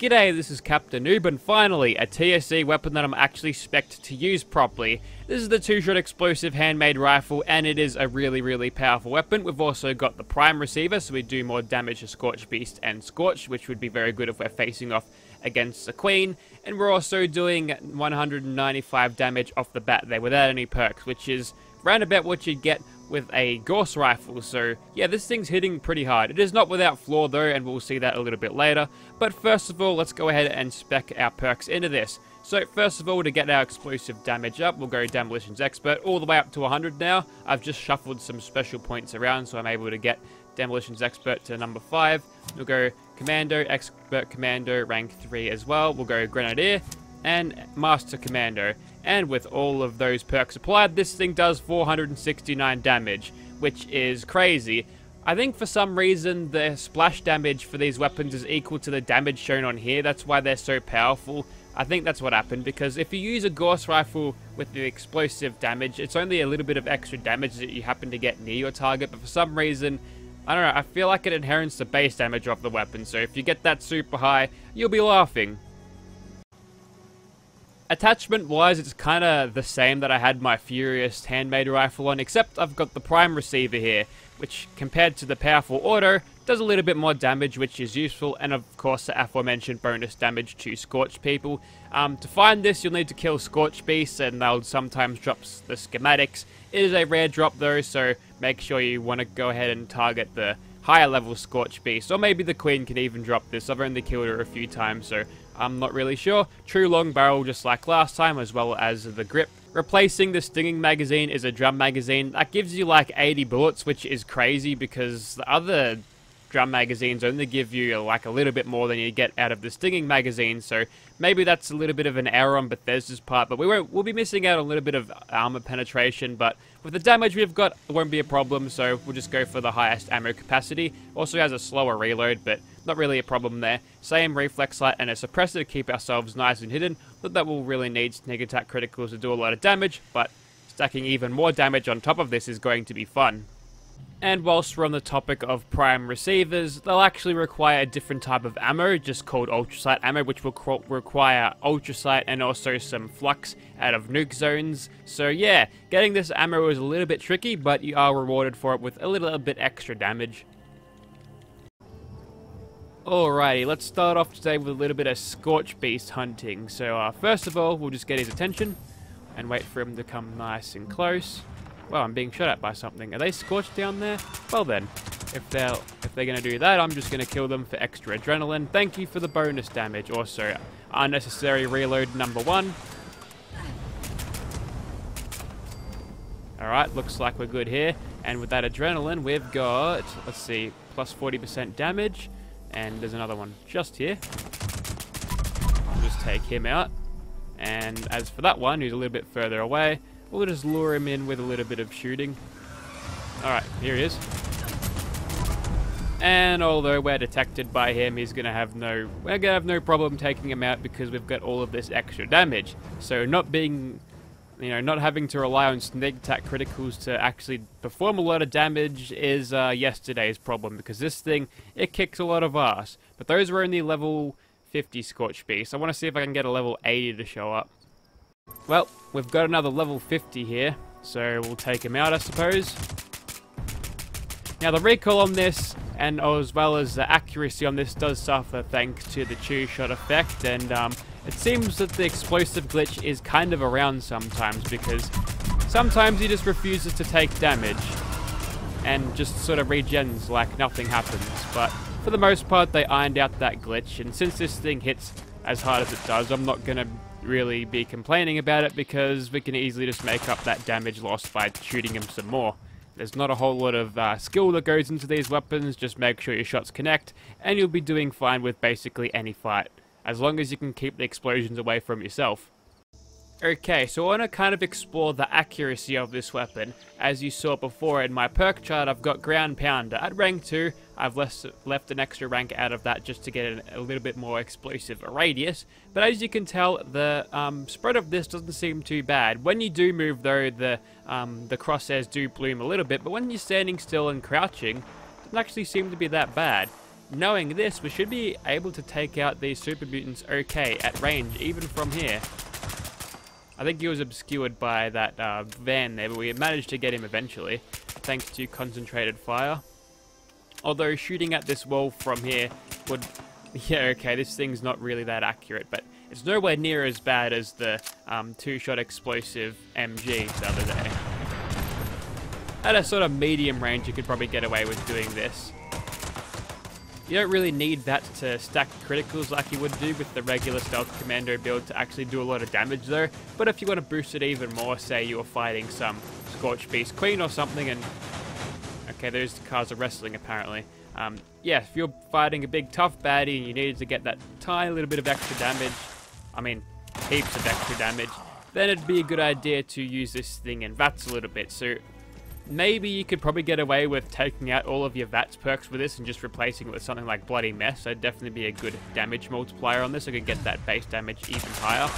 G'day, this is Captainoob, and finally, a TSE weapon that I'm actually spec'd to use properly. This is the two-shot explosive handmade rifle, and it is a really, really powerful weapon. We've also got the prime receiver, so we do more damage to Scorchbeast and Scorch, which would be very good if we're facing off against the Queen. And we're also doing 195 damage off the bat there without any perks, which is round about what you'd get with a Gauss rifle, so yeah, this thing's hitting pretty hard. It is not without flaw though, and we'll see that a little bit later. But first of all, let's go ahead and spec our perks into this. So first of all, to get our explosive damage up, we'll go Demolitions Expert all the way up to 100 now. I've just shuffled some special points around, so I'm able to get Demolitions Expert to number 5. We'll go Commando, Expert Commando, rank 3 as well. We'll go Grenadier, and Master Commando. And with all of those perks applied, this thing does 469 damage, which is crazy. I think for some reason the splash damage for these weapons is equal to the damage shown on here, that's why they're so powerful. I think that's what happened, because if you use a Gauss rifle with the explosive damage, it's only a little bit of extra damage that you happen to get near your target, but for some reason, I don't know, I feel like it inherits the base damage of the weapon, so if you get that super high, you'll be laughing. Attachment wise, it's kind of the same that I had my Furious handmade rifle on, except I've got the prime receiver here, which compared to the powerful auto, does a little bit more damage, which is useful, and of course the aforementioned bonus damage to Scorch people. Um, to find this, you'll need to kill Scorchbeasts, and they'll sometimes drop the schematics. It is a rare drop though, so make sure you want to go ahead and target the higher level Scorchbeast, or maybe the Queen can even drop this. I've only killed her a few times, so I'm not really sure. True long barrel just like last time, as well as the grip. Replacing the stinging magazine is a drum magazine. That gives you like 80 bullets, which is crazy because the other drum magazines only give you like a little bit more than you get out of the stinging magazine, so maybe that's a little bit of an error on Bethesda's part, but we won't, we'll be missing out on a little bit of armor penetration, but with the damage we've got, it won't be a problem, so we'll just go for the highest ammo capacity. Also has a slower reload, but not really a problem there. Same reflex light and a suppressor to keep ourselves nice and hidden, but that will really need sneak attack criticals to do a lot of damage, but stacking even more damage on top of this is going to be fun. And whilst we're on the topic of prime receivers, they'll actually require a different type of ammo, just called ultracite ammo, which will require ultracite and also some flux out of nuke zones. So yeah, getting this ammo is a little bit tricky, but you are rewarded for it with a little bit extra damage. Alrighty, let's start off today with a little bit of Scorchbeast hunting. So uh, first of all, we'll just get his attention and wait for him to come nice and close. Well, I'm being shot at by something. Are they scorched down there? Well then, if they're if they're gonna do that, I'm just gonna kill them for extra adrenaline. Thank you for the bonus damage. Also, unnecessary reload number one. Alright, looks like we're good here. And with that adrenaline, we've got, let's see, plus 40% damage. And there's another one just here. I'll just take him out. And as for that one, who's a little bit further away, We'll just lure him in with a little bit of shooting. Alright, here he is. And although we're detected by him, he's gonna have no we're gonna have no problem taking him out because we've got all of this extra damage. So not being you know, not having to rely on sneak attack criticals to actually perform a lot of damage is uh, yesterday's problem because this thing, it kicks a lot of ass. But those were only level 50 Scorchbeasts. I want to see if I can get a level 80 to show up. Well, we've got another level 50 here, so we'll take him out, I suppose. Now, the recoil on this, and as well as the accuracy on this, does suffer thanks to the two-shot effect, and um, it seems that the explosive glitch is kind of around sometimes, because sometimes he just refuses to take damage, and just sort of regens like nothing happens, but for the most part, they ironed out that glitch, and since this thing hits as hard as it does, I'm not going to really be complaining about it because we can easily just make up that damage lost by shooting him some more. There's not a whole lot of uh, skill that goes into these weapons, just make sure your shots connect, and you'll be doing fine with basically any fight, as long as you can keep the explosions away from yourself. Okay, so I want to kind of explore the accuracy of this weapon. As you saw before in my perk chart, I've got Ground Pounder. At rank 2, I've left, left an extra rank out of that just to get a, a little bit more explosive radius. But as you can tell, the um, spread of this doesn't seem too bad. When you do move though, the, um, the crosshairs do bloom a little bit, but when you're standing still and crouching, it doesn't actually seem to be that bad. knowing this, we should be able to take out these super mutants okay at range, even from here. I think he was obscured by that uh, van there, but we managed to get him eventually, thanks to concentrated fire. Although shooting at this wall from here would... Yeah, okay, this thing's not really that accurate, but it's nowhere near as bad as the um, two-shot explosive MG the other day. At a sort of medium range, you could probably get away with doing this. You don't really need that to stack criticals like you would do with the regular Stealth Commando build to actually do a lot of damage though, but if you want to boost it even more, say you were fighting some Scorchbeast Queen or something and... Okay, those cars are wrestling apparently. Um, yeah, if you're fighting a big tough baddie and you needed to get that tiny little bit of extra damage, I mean, heaps of extra damage, then it'd be a good idea to use this thing in VATS a little bit. So Maybe you could probably get away with taking out all of your VATS perks with this and just replacing it with something like Bloody Mess. That'd definitely be a good damage multiplier on this. I could get that base damage even higher.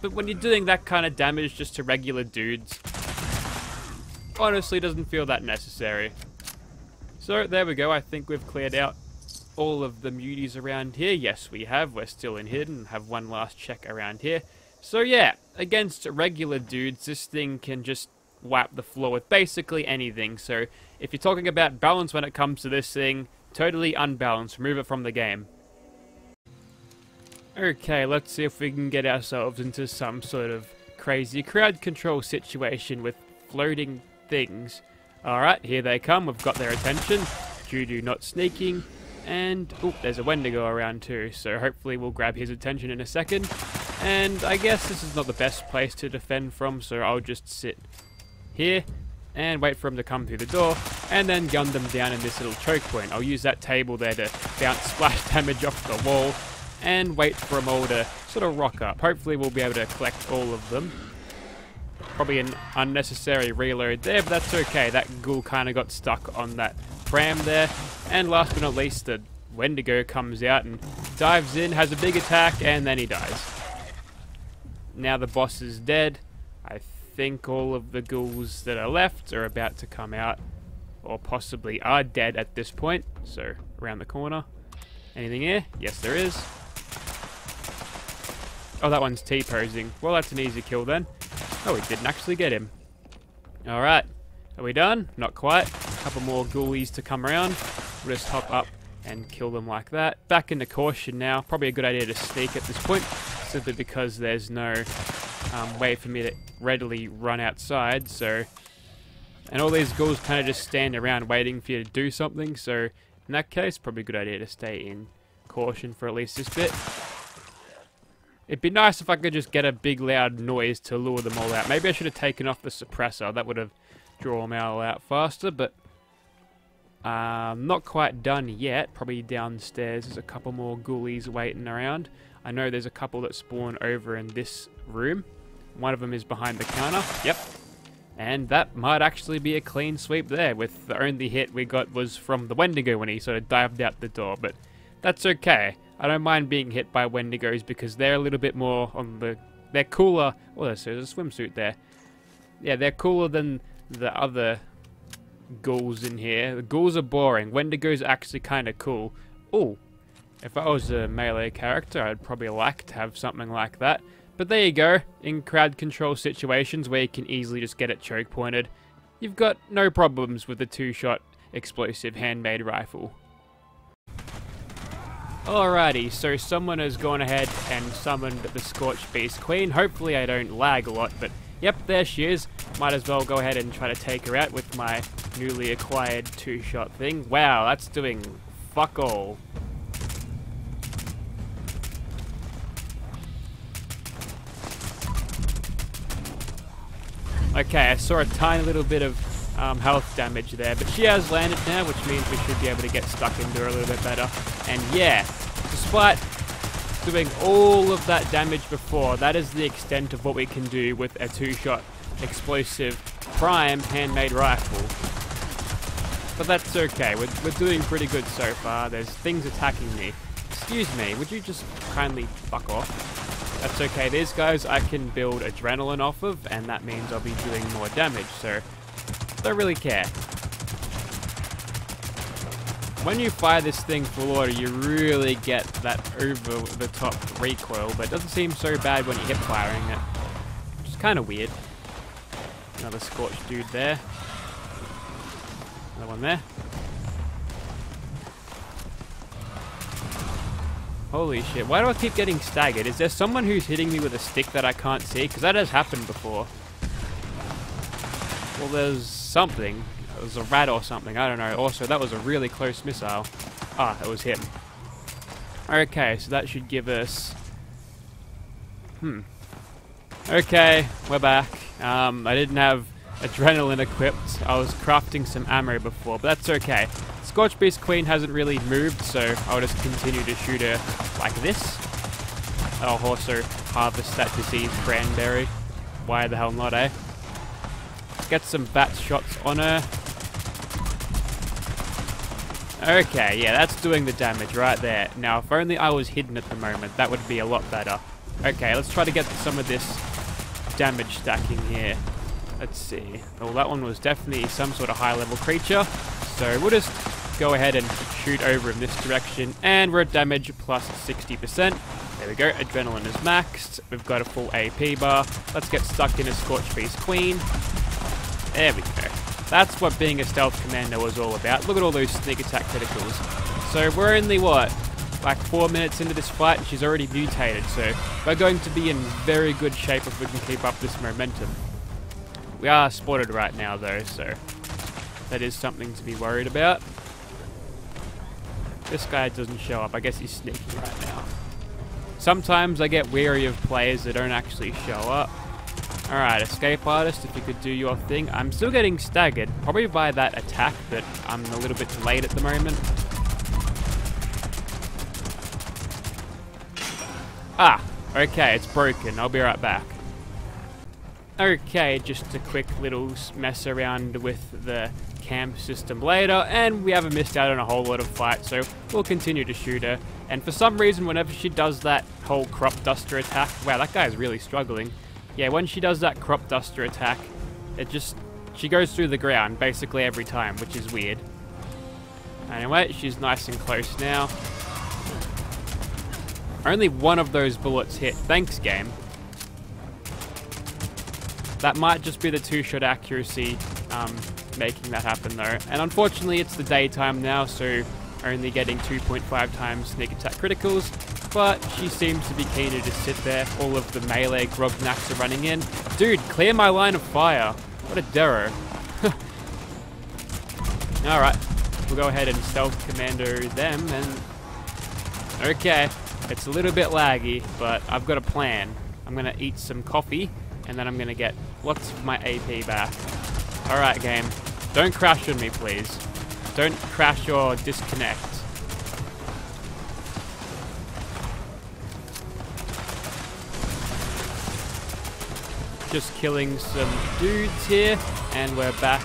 But when you're doing that kind of damage just to regular dudes, honestly doesn't feel that necessary. So there we go. I think we've cleared out all of the muties around here. Yes, we have. We're still in hidden. Have one last check around here. So yeah, against regular dudes, this thing can just wipe the floor with basically anything. So if you're talking about balance when it comes to this thing, totally unbalanced. Remove it from the game. Okay, let's see if we can get ourselves into some sort of crazy crowd control situation with floating things. Alright, here they come. We've got their attention. Judo not sneaking. And, oh, there's a Wendigo around too, so hopefully we'll grab his attention in a second. And I guess this is not the best place to defend from, so I'll just sit here and wait for them to come through the door and then gun them down in this little choke point. I'll use that table there to bounce splash damage off the wall and wait for them all to sort of rock up. Hopefully we'll be able to collect all of them. Probably an unnecessary reload there, but that's okay. That ghoul kind of got stuck on that pram there. And last but not least, the Wendigo comes out and dives in, has a big attack, and then he dies. Now the boss is dead. I think all of the ghouls that are left are about to come out, or possibly are dead at this point. So, around the corner. Anything here? Yes, there is. Oh, that one's T-posing. Well, that's an easy kill then. Oh, we didn't actually get him. Alright. Are we done? Not quite. A couple more ghoulies to come around. We'll just hop up and kill them like that. Back into caution now. Probably a good idea to sneak at this point, simply because there's no um, way for me to readily run outside, so... And all these ghouls kind of just stand around waiting for you to do something, so in that case, probably a good idea to stay in caution for at least this bit. It'd be nice if I could just get a big loud noise to lure them all out. Maybe I should have taken off the suppressor. That would have drawn them all out faster, but... Um, not quite done yet. Probably downstairs. There's a couple more ghoulies waiting around. I know there's a couple that spawn over in this room. One of them is behind the counter. Yep. And that might actually be a clean sweep there, with the only hit we got was from the Wendigo when he sort of dived out the door, but that's okay. I don't mind being hit by Wendigos because they're a little bit more on the... They're cooler... Oh, there's a swimsuit there. Yeah, they're cooler than the other ghouls in here. The ghouls are boring. Wendigos actually kind of cool. Oh, if I was a melee character, I'd probably like to have something like that. But there you go, in crowd control situations where you can easily just get it choke pointed, you've got no problems with the two-shot explosive handmade rifle. Alrighty, so someone has gone ahead and summoned the Scorched Beast Queen. Hopefully I don't lag a lot, but yep, there she is. Might as well go ahead and try to take her out with my newly acquired two-shot thing. Wow, that's doing fuck all. Okay, I saw a tiny little bit of um, health damage there, but she has landed now, which means we should be able to get stuck into her a little bit better. And yeah, despite doing all of that damage before, that is the extent of what we can do with a two-shot explosive prime handmade rifle. But that's okay, we're, we're doing pretty good so far. There's things attacking me. Excuse me, would you just kindly fuck off? That's okay, these guys I can build adrenaline off of, and that means I'll be doing more damage, so don't really care. when you fire this thing full auto, you really get that over-the-top recoil, but it doesn't seem so bad when you hip firing it. Which is kind of weird. Another Scorch dude there. Another one there. Holy shit, why do I keep getting staggered? Is there someone who's hitting me with a stick that I can't see? Because that has happened before. Well, there's something. It was a rat or something, I don't know. Also, that was a really close missile. Ah, it was him. Okay, so that should give us... Hmm. Okay, we're back. Um, I didn't have adrenaline equipped. I was crafting some ammo before, but that's okay. Scorchbeast Queen hasn't really moved, so I'll just continue to shoot her like this. I'll also harvest that disease cranberry. Why the hell not, eh? Get some VATS shots on her. Okay, yeah, that's doing the damage right there. Now, if only I was hidden at the moment, that would be a lot better. Okay, let's try to get some of this damage stacking here. Let's see. Well, that one was definitely some sort of high-level creature. So we'll just go ahead and shoot over in this direction. And we're at damage plus 60%. There we go, adrenaline is maxed. We've got a full AP bar. Let's get stuck in a Scorchbeast Queen. There we go. That's what being a stealth commander was all about. Look at all those sneak attack criticals. So we're only, what, like four minutes into this fight and she's already mutated. So we're going to be in very good shape if we can keep up this momentum. We are spotted right now though, so that is something to be worried about. This guy doesn't show up. I guess he's sneaking right now. Sometimes I get weary of players that don't actually show up. Alright, Escape Artist, if you could do your thing. I'm still getting staggered, probably by that attack, but I'm a little bit delayed at the moment. Ah, okay, it's broken. I'll be right back. Okay, just a quick little mess around with the camp system later, and we haven't missed out on a whole lot of fights, so we'll continue to shoot her. And for some reason, whenever she does that whole crop duster attack, wow, that guy's really struggling. Yeah, when she does that crop duster attack, it just, she goes through the ground basically every time, which is weird. Anyway, she's nice and close now. Only one of those bullets hit. Thanks, game. That might just be the two-shot accuracy um, making that happen, though. And unfortunately, it's the daytime now, so only getting 2.5 times sneak attack criticals, but she seems to be keen to just sit there. All of the melee grognacks are running in. Dude, clear my line of fire. What a dero. Alright, we'll go ahead and stealth commando them, and... Okay, it's a little bit laggy, but I've got a plan. I'm gonna eat some coffee, and then I'm gonna get lots of my AP back. Alright, game. Don't crash on me, please. Don't crash or disconnect. Just killing some dudes here, and we're back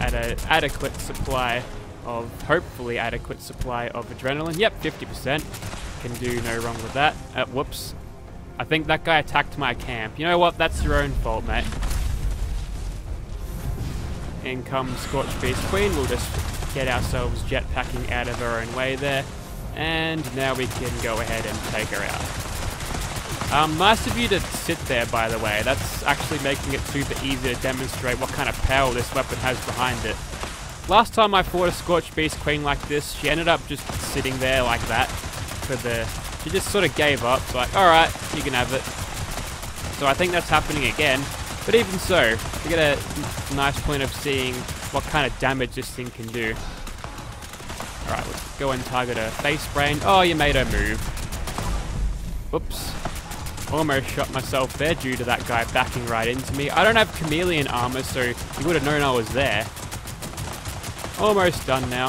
at an adequate supply of, hopefully adequate supply of adrenaline. Yep, 50%. Can do no wrong with that. Uh, whoops. I think that guy attacked my camp. You know what? That's your own fault, mate. In comes Scorchbeast Queen. We'll just get ourselves jetpacking out of her own way there. And now we can go ahead and take her out. Um, nice of you to sit there, by the way. That's actually making it super easy to demonstrate what kind of power this weapon has behind it. Last time I fought a Scorchbeast Queen like this, she ended up just sitting there like that for the... She just sort of gave up, like, alright, you can have it. So I think that's happening again. But even so, we get a nice point of seeing what kind of damage this thing can do. Alright, let's go and target her face brain. Oh, you made her move. Whoops. Almost shot myself there due to that guy backing right into me. I don't have chameleon armor, so you would have known I was there. Almost done now.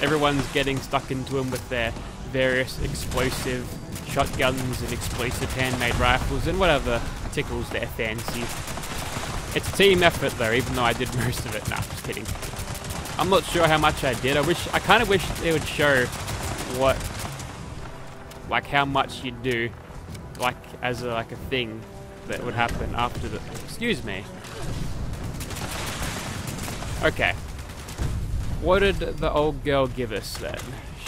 Everyone's getting stuck into him with their various explosive shotguns and explosive handmade rifles and whatever tickles their fancy. It's a team effort though, even though I did most of it. Nah, just kidding. I'm not sure how much I did. I wish, I kind of wish they would show what, like how much you'd do, like as a, like a thing that would happen after the, excuse me. Okay. what did the old girl give us then?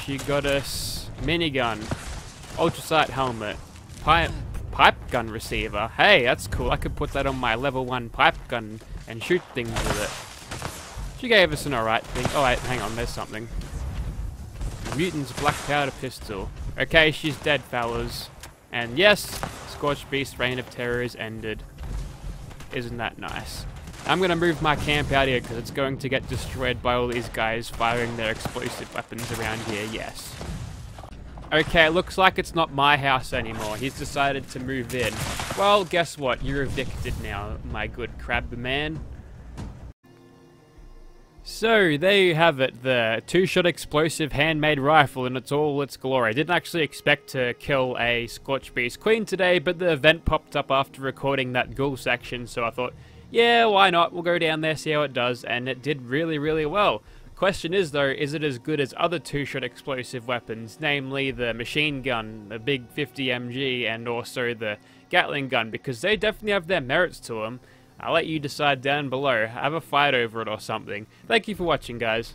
She got us minigun, ultracite helmet, pipe, pipe gun receiver. Hey, that's cool. I could put that on my level 1 pipe gun and shoot things with it. She gave us an alright thing. Oh wait, hang on, there's something. Mutant's black powder pistol. Okay, she's dead, fellas. And yes, Scorched Beast Reign of Terror is ended. Isn't that nice? I'm going to move my camp out here because it's going to get destroyed by all these guys firing their explosive weapons around here, yes. Okay, looks like it's not my house anymore. He's decided to move in. Well, guess what? You're evicted now, my good crab man. So, there you have it, the two-shot explosive handmade rifle in its all its glory. I didn't actually expect to kill a Scorchbeast Queen today, but the event popped up after recording that ghoul section, so I thought, yeah, why not? We'll go down there, see how it does, and it did really, really well. Question is, though, is it as good as other two-shot explosive weapons, namely the machine gun, the big 50mg, and also the Gatling gun, because they definitely have their merits to them. I'll let you decide down below. Have a fight over it or something. Thank you for watching, guys.